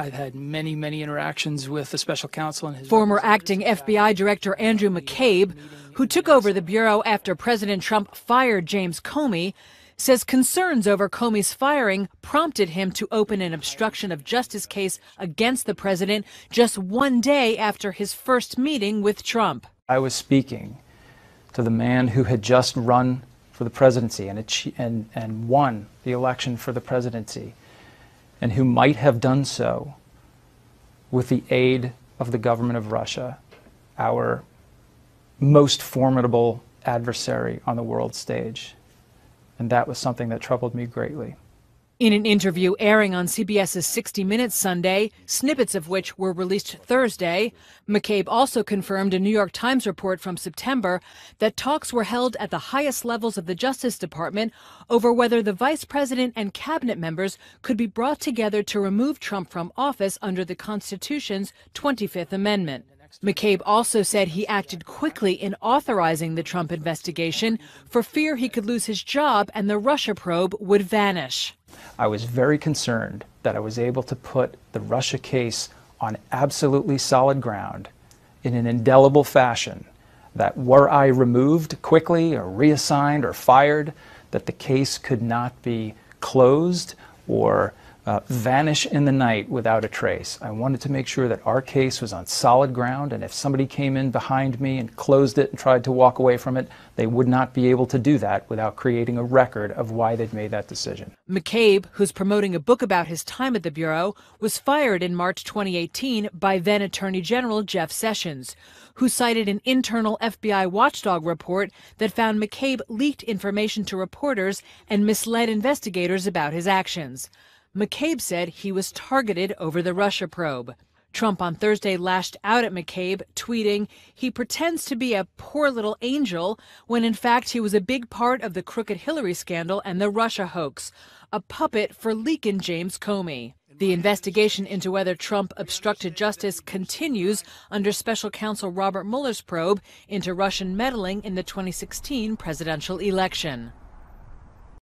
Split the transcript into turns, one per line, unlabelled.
I've had many, many interactions with the special counsel and his
former acting FBI Director Andrew McCabe, who took over the bureau after President Trump fired James Comey, says concerns over Comey's firing prompted him to open an obstruction of justice case against the president just one day after his first meeting with Trump.
I was speaking to the man who had just run for the presidency and, and, and won the election for the presidency, and who might have done so with the aid of the government of Russia, our most formidable adversary on the world stage. And that was something that troubled me greatly.
In an interview airing on CBS's 60 Minutes Sunday, snippets of which were released Thursday, McCabe also confirmed a New York Times report from September that talks were held at the highest levels of the Justice Department over whether the vice president and cabinet members could be brought together to remove Trump from office under the Constitution's 25th Amendment. McCabe also said he acted quickly in authorizing the Trump investigation for fear he could lose his job and the Russia probe would vanish.
I was very concerned that I was able to put the Russia case on absolutely solid ground in an indelible fashion that were I removed quickly or reassigned or fired, that the case could not be closed or uh, vanish in the night without a trace. I wanted to make sure that our case was on solid ground, and if somebody came in behind me and closed it and tried to walk away from it, they would not be able to do that without creating a record of why they'd made that decision.
McCabe, who's promoting a book about his time at the Bureau, was fired in March 2018 by then Attorney General Jeff Sessions, who cited an internal FBI watchdog report that found McCabe leaked information to reporters and misled investigators about his actions. McCabe said he was targeted over the Russia probe. Trump on Thursday lashed out at McCabe, tweeting, He pretends to be a poor little angel when in fact he was a big part of the crooked Hillary scandal and the Russia hoax, a puppet for leaking James Comey. The investigation into whether Trump obstructed justice continues under special counsel Robert Mueller's probe into Russian meddling in the 2016 presidential election.